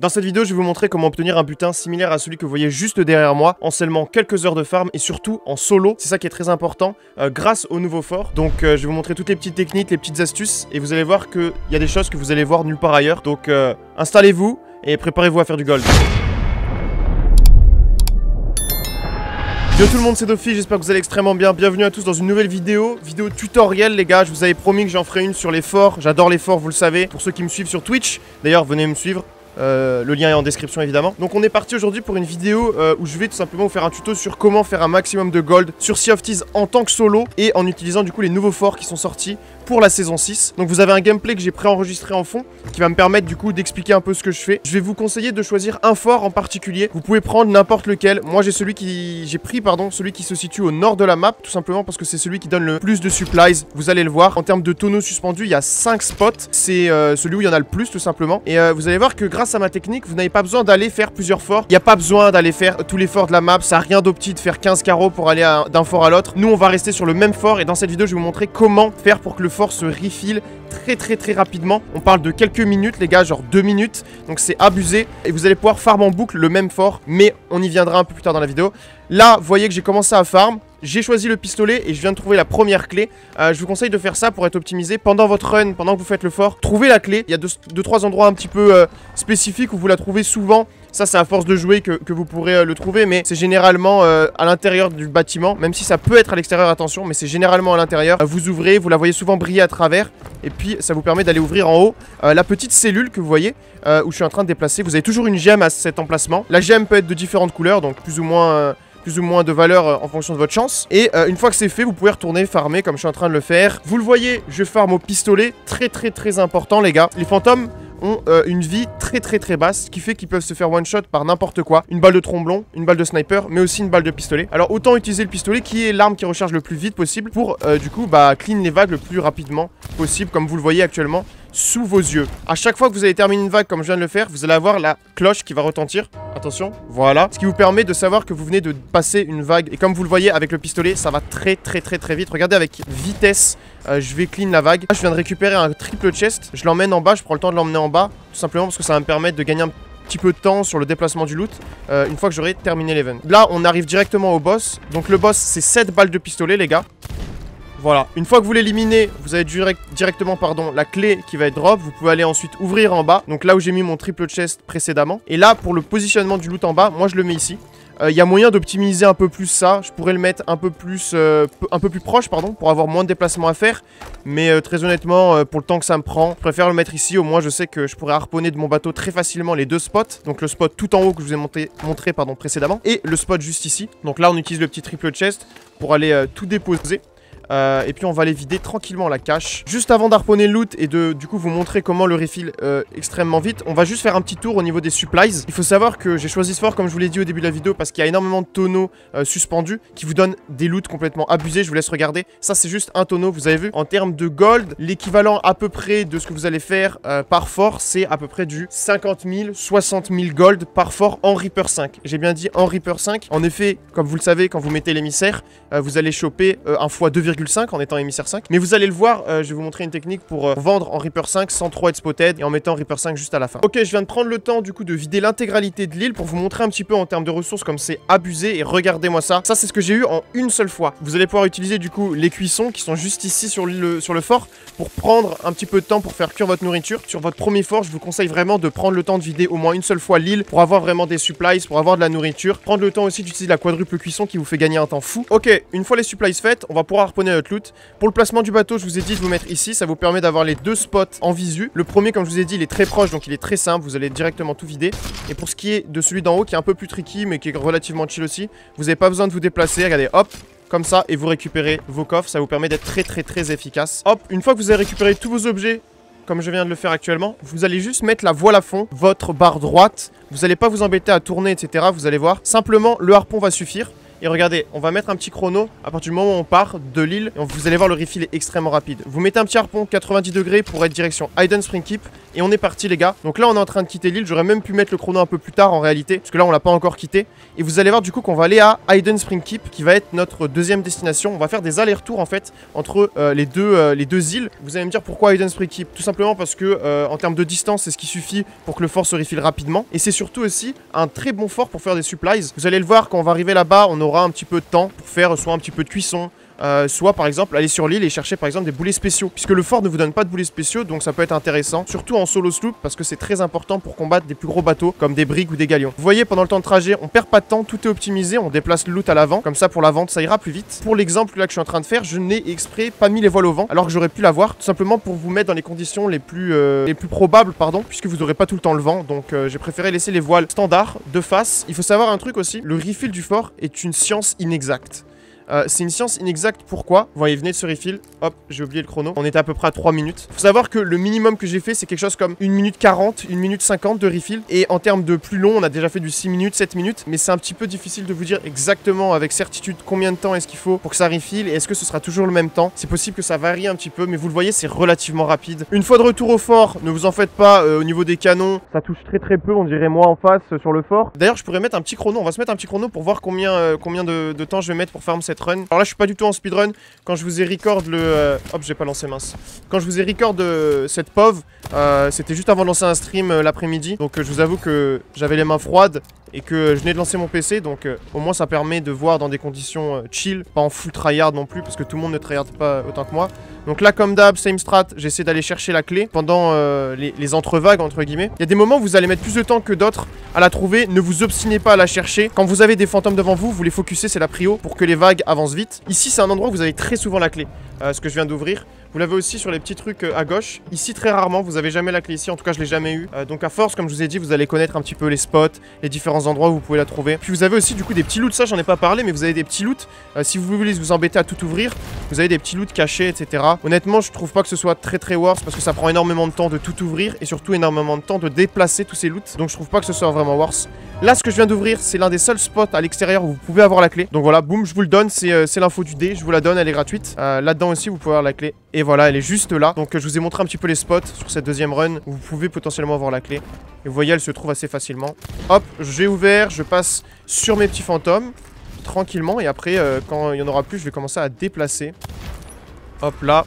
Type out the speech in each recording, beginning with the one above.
Dans cette vidéo, je vais vous montrer comment obtenir un butin similaire à celui que vous voyez juste derrière moi, en seulement quelques heures de farm et surtout en solo, c'est ça qui est très important, euh, grâce au nouveau fort. Donc euh, je vais vous montrer toutes les petites techniques, les petites astuces, et vous allez voir qu'il y a des choses que vous allez voir nulle part ailleurs. Donc euh, installez-vous et préparez-vous à faire du gold. Yo tout le monde c'est Dofi, j'espère que vous allez extrêmement bien, bienvenue à tous dans une nouvelle vidéo, vidéo tutoriel les gars, je vous avais promis que j'en ferai une sur les forts, j'adore les forts vous le savez, pour ceux qui me suivent sur Twitch, d'ailleurs venez me suivre, euh, le lien est en description évidemment. Donc on est parti aujourd'hui pour une vidéo euh, où je vais tout simplement vous faire un tuto sur comment faire un maximum de gold sur Sea of Thieves en tant que solo et en utilisant du coup les nouveaux forts qui sont sortis pour la saison 6. Donc vous avez un gameplay que j'ai préenregistré en fond qui va me permettre du coup d'expliquer un peu ce que je fais. Je vais vous conseiller de choisir un fort en particulier. Vous pouvez prendre n'importe lequel. Moi j'ai celui qui j'ai pris pardon, celui qui se situe au nord de la map tout simplement parce que c'est celui qui donne le plus de supplies. Vous allez le voir. En termes de tonneaux suspendus, il y a 5 spots. C'est euh, celui où il y en a le plus tout simplement. Et vous allez voir que grâce à ma technique, vous n'avez pas besoin d'aller faire plusieurs forts. Il n'y a pas besoin d'aller faire tous les forts de la map. Ça n'a rien d'opti de faire 15 carreaux pour aller d'un fort à l'autre. Nous on va rester sur le même fort et dans cette vidéo je vais vous montrer comment faire pour que le fort se refill très très très rapidement. On parle de quelques minutes les gars, genre deux minutes. Donc c'est abusé. Et vous allez pouvoir farm en boucle le même fort. Mais on y viendra un peu plus tard dans la vidéo. Là, vous voyez que j'ai commencé à farm. J'ai choisi le pistolet et je viens de trouver la première clé. Euh, je vous conseille de faire ça pour être optimisé pendant votre run, pendant que vous faites le fort. Trouvez la clé. Il y a deux, trois endroits un petit peu euh, spécifiques où vous la trouvez souvent. Ça, c'est à force de jouer que, vous pourrez euh, le trouver, mais c'est généralement à l'intérieur du bâtiment, même si ça peut être à l'extérieur, attention, mais c'est généralement à l'intérieur. vous ouvrez, vous la voyez souvent briller à travers, et puis ça vous permet d'aller ouvrir en haut la petite cellule que vous voyez, où je suis en train de déplacer. Vous avez toujours une gemme à cet emplacement. La gemme peut être de différentes couleurs, donc plus ou moins plus ou moins de valeur euh, en fonction de votre chance. Et euh, une fois que c'est fait, vous pouvez retourner farmer comme je suis en train de le faire. Vous le voyez, je farme au pistolet. Très très très important les gars. Les fantômes ont euh, une vie très très très basse, ce qui fait qu'ils peuvent se faire one shot par n'importe quoi. Une balle de tromblon, une balle de sniper, mais aussi une balle de pistolet. Alors autant utiliser le pistolet qui est l'arme qui recharge le plus vite possible pour du coup bah clean les vagues le plus rapidement possible comme vous le voyez actuellement sous vos yeux. À chaque fois que vous allez terminer une vague comme je viens de le faire, vous allez avoir la cloche qui va retentir. Attention, voilà. Ce qui vous permet de savoir que vous venez de passer une vague. Et comme vous le voyez avec le pistolet, ça va très très très très vite. Regardez avec vitesse, euh, je vais clean la vague. je viens de récupérer un triple chest. Je l'emmène en bas, je prends le temps de l'emmener en bas. Tout simplement parce que ça va me permettre de gagner un petit peu de temps sur le déplacement du loot euh, une fois que j'aurai terminé l'event. Là, on arrive directement au boss. Donc le boss, c'est 7 balles de pistolet, les gars. Voilà, une fois que vous l'éliminez, vous avez directement pardon, la clé qui va être drop. Vous pouvez aller ensuite ouvrir en bas. Donc là où j'ai mis mon triple chest précédemment. Et là, pour le positionnement du loot en bas, moi je le mets ici. Il euh, y a moyen d'optimiser un peu plus ça. Je pourrais le mettre un peu plus, euh, proche, pour avoir moins de déplacements à faire. Mais euh, très honnêtement, pour le temps que ça me prend, je préfère le mettre ici. Au moins, je sais que je pourrais harponner de mon bateau très facilement les deux spots. Donc le spot tout en haut que je vous ai montré précédemment. Et le spot juste ici. Donc là, on utilise le petit triple chest pour aller tout déposer. Euh, et puis on va aller vider tranquillement la cache. Juste avant d'harponner le loot et de du coup vous montrer comment le refill euh, extrêmement vite, on va juste faire un petit tour au niveau des supplies. Il faut savoir que j'ai choisi ce fort comme je vous l'ai dit au début de la vidéo parce qu'il y a énormément de tonneaux euh, suspendus qui vous donnent des loots complètement abusés. Je vous laisse regarder. Ça c'est juste un tonneau, vous avez vu. En termes de gold, l'équivalent à peu près de ce que vous allez faire par fort, c'est à peu près du 50 000, 60 000 gold par fort en Reaper 5. J'ai bien dit en Reaper 5. En effet, comme vous le savez, quand vous mettez l'émissaire, vous allez choper un fois 2, 5 en étant émissaire 5. Mais vous allez le voir, euh, je vais vous montrer une technique pour euh, vendre en Reaper 5 sans trop être spotted et en mettant Reaper 5 juste à la fin. Ok, je viens de prendre le temps du coup de vider l'intégralité de l'île pour vous montrer un petit peu en termes de ressources comme c'est abusé et regardez-moi ça. Ça c'est ce que j'ai eu en une seule fois. Vous allez pouvoir utiliser du coup les cuissons qui sont juste ici sur le, sur le fort pour prendre un petit peu de temps pour faire cuire votre nourriture. Sur votre premier fort, je vous conseille vraiment de prendre le temps de vider au moins une seule fois l'île pour avoir vraiment des supplies, pour avoir de la nourriture. Prendre le temps aussi d'utiliser la quadruple cuisson qui vous fait gagner un temps fou. Ok, une fois les supplies faites, on va pouvoir harponner Pour le placement du bateau, je vous ai dit de vous mettre ici. Ça vous permet d'avoir les deux spots en visu. Le premier, comme je vous ai dit, il est très proche, donc il est très simple. Vous allez directement tout vider. Et pour ce qui est de celui d'en haut, qui est un peu plus tricky, mais qui est relativement chill aussi, vous n'avez pas besoin de vous déplacer. Regardez, hop, comme ça et vous récupérez vos coffres. Ça vous permet d'être très très très efficace. Hop, une fois que vous avez récupéré tous vos objets, comme je viens de le faire actuellement, vous allez juste mettre la voile à fond, votre barre droite. Vous n'allez pas vous embêter à tourner, etc. Vous allez voir. Simplement, le harpon va suffire. Et regardez, on va mettre un petit chrono à partir du moment où on part de l'île. Vous allez voir, le refill est extrêmement rapide. Vous mettez un petit harpon 90 degrés pour être direction Hayden Spring Keep. Et on est parti, les gars. Donc là, on est en train de quitter l'île. J'aurais même pu mettre le chrono un peu plus tard en réalité. Parce que là, on l'a pas encore quitté. Et vous allez voir du coup qu'on va aller à Hayden Spring Keep, qui va être notre deuxième destination. On va faire des allers-retours en fait entre euh, les, deux, euh, les deux îles. Vous allez me dire pourquoi Hayden Spring Keep? Tout simplement parce que euh, en termes de distance, c'est ce qui suffit pour que le fort se refill rapidement. Et c'est surtout aussi un très bon fort pour faire des supplies. Vous allez le voir, quand on va arriver là-bas, aura un petit peu de temps pour faire soit un petit peu de cuisson, euh, soit par exemple aller sur l'île et chercher par exemple des boulets spéciaux. Puisque le fort ne vous donne pas de boulets spéciaux donc ça peut être intéressant. Surtout en solo sloop parce que c'est très important pour combattre des plus gros bateaux comme des briques ou des galions. Vous voyez pendant le temps de trajet on perd pas de temps tout est optimisé on déplace le loot à l'avant. Comme ça pour la vente ça ira plus vite. Pour l'exemple là que je suis en train de faire je n'ai exprès pas mis les voiles au vent alors que j'aurais pu l'avoir tout simplement pour vous mettre dans les conditions les plus euh, les plus probables pardon puisque vous aurez pas tout le temps le vent. Donc euh, j'ai préféré laisser les voiles standards de face. Il faut savoir un truc aussi le refill du fort est une science inexacte euh, c'est une science inexacte. Pourquoi? Vous voyez, venez de se refill. Hop, j'ai oublié le chrono. On était à peu près à 3 minutes. Faut savoir que le minimum que j'ai fait, c'est quelque chose comme 1 minute 40, 1 minute 50 de refill. Et en termes de plus long, on a déjà fait du 6 minutes, 7 minutes. Mais c'est un petit peu difficile de vous dire exactement avec certitude combien de temps est-ce qu'il faut pour que ça refill et est-ce que ce sera toujours le même temps. C'est possible que ça varie un petit peu, mais vous le voyez, c'est relativement rapide. Une fois de retour au fort, ne vous en faites pas euh, au niveau des canons. Ça touche très très peu, on dirait moi en face euh, sur le fort. D'ailleurs, je pourrais mettre un petit chrono. On va se mettre un petit chrono pour voir combien, combien de, de temps je vais mettre pour farm cette Alors là, je suis pas du tout en speedrun. Quand je vous ai record le... euh, Hop, j'ai pas lancé mince. Quand je vous ai record euh, cette POV, euh, c'était juste avant de lancer un stream euh, l'après-midi. Donc je vous avoue que j'avais les mains froides et que je venais de lancer mon PC. Donc euh, au moins ça permet de voir dans des conditions euh, chill, pas en full tryhard non plus, parce que tout le monde ne tryhard pas autant que moi. Donc là, comme d'hab, same strat, j'essaie d'aller chercher la clé pendant euh, les, entrevagues, entre guillemets. Il y a des moments où vous allez mettre plus de temps que d'autres à la trouver. Ne vous obstinez pas à la chercher. Quand vous avez des fantômes devant vous, vous les focussez, c'est la prio pour que les vagues avancent vite. Ici, c'est un endroit où vous avez très souvent la clé, ce que je viens d'ouvrir. Vous l'avez aussi sur les petits trucs euh, à gauche. Ici, très rarement, vous avez jamais la clé ici. En tout cas, je l'ai jamais eu. Euh, donc, à force, comme je vous ai dit, vous allez connaître un petit peu les spots, les différents endroits où vous pouvez la trouver. Puis, vous avez aussi du coup des petits loots. Ça, j'en ai pas parlé, mais vous avez des petits loots. Euh, si vous voulez vous embêter à tout ouvrir, vous avez des petits loots cachés, etc. Honnêtement, je trouve pas que ce soit très très worse parce que ça prend énormément de temps de tout ouvrir et surtout énormément de temps de déplacer tous ces loots. Donc, je trouve pas que ce soit vraiment worse. Là, ce que je viens d'ouvrir, c'est l'un des seuls spots à l'extérieur où vous pouvez avoir la clé. Donc voilà, boum, je vous le donne. C'est l'info du dé. Je vous la donne, elle est gratuite. Là-dedans aussi, vous pouvez avoir la clé. Voilà, elle est juste là. Donc euh, je vous ai montré un petit peu les spots sur cette deuxième run où vous pouvez potentiellement avoir la clé. Et vous voyez, elle se trouve assez facilement. Hop, j'ai ouvert, je passe sur mes petits fantômes tranquillement. Et après, euh, quand il y en aura plus, je vais commencer à déplacer. Hop là.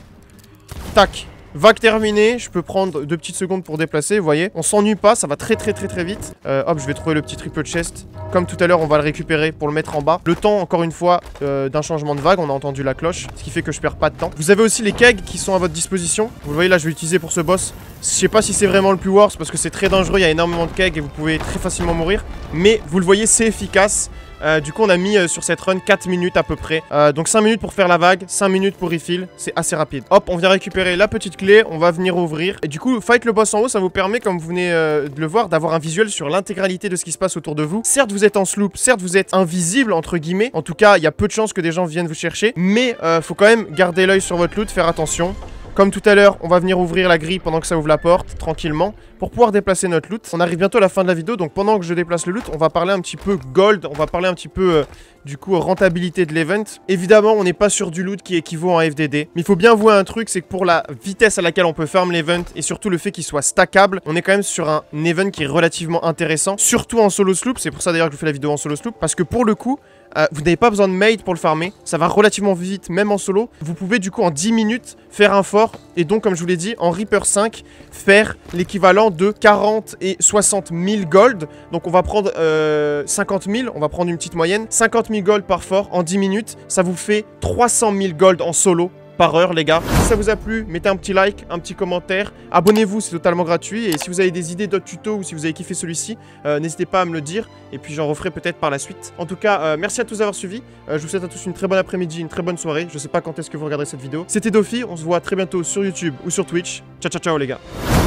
Tac. Vague terminée, je peux prendre deux petites secondes pour déplacer, vous voyez. On s'ennuie pas, ça va très très très très vite. Euh, hop, je vais trouver le petit triple chest. Comme tout à l'heure, on va le récupérer pour le mettre en bas. Le temps, encore une fois, euh, d'un changement de vague, on a entendu la cloche, ce qui fait que je perds pas de temps. Vous avez aussi les kegs qui sont à votre disposition. Vous le voyez là, je vais l'utiliser pour ce boss. Je sais pas si c'est vraiment le plus worse parce que c'est très dangereux, il y a énormément de kegs et vous pouvez très facilement mourir. Mais vous le voyez, c'est efficace. Euh, du coup, on a mis euh, sur cette run 4 minutes à peu près. Euh, donc 5 minutes pour faire la vague, 5 minutes pour refill. C'est assez rapide. Hop, on vient récupérer la petite clé. On va venir ouvrir. Et du coup, fight le boss en haut, ça vous permet, comme vous venez de le voir, d'avoir un visuel sur l'intégralité de ce qui se passe autour de vous. Certes, vous êtes en sloop. Certes, vous êtes invisible, entre guillemets. En tout cas, il y a peu de chances que des gens viennent vous chercher. Mais faut quand même garder l'œil sur votre loot, faire attention. Comme tout à l'heure, on va venir ouvrir la grille pendant que ça ouvre la porte, tranquillement, pour pouvoir déplacer notre loot. On arrive bientôt à la fin de la vidéo, donc pendant que je déplace le loot, on va parler un petit peu gold, on va parler un petit peu, euh, du coup, rentabilité de l'event. Évidemment, on n'est pas sur du loot qui équivaut en FDD, mais il faut bien voir un truc, c'est que pour la vitesse à laquelle on peut farm l'event, et surtout le fait qu'il soit stackable, on est quand même sur un event qui est relativement intéressant, surtout en solo sloop, c'est pour ça d'ailleurs que je fais la vidéo en solo sloop, parce que pour le coup, euh, vous n'avez pas besoin de mate pour le farmer, ça va relativement vite, même en solo. Vous pouvez du coup en 10 minutes faire un fort, et donc comme je vous l'ai dit, en Reaper 5, faire l'équivalent de 40 et 60 000 gold. Donc on va prendre euh, 50 000, on va prendre une petite moyenne. 50 000 gold par fort en 10 minutes, ça vous fait 300 000 gold en solo par heure les gars. Si ça vous a plu, mettez un petit like, un petit commentaire. Abonnez-vous, c'est totalement gratuit. Et si vous avez des idées d'autres tutos ou si vous avez kiffé celui-ci, euh, n'hésitez pas à me le dire. Et puis j'en referai peut-être par la suite. En tout cas, euh, merci à tous d'avoir suivi. Euh, je vous souhaite à tous une très bonne après-midi, une très bonne soirée. Je sais pas quand est-ce que vous regarderez cette vidéo. C'était Dofi, on se voit très bientôt sur YouTube ou sur Twitch. Ciao ciao ciao les gars.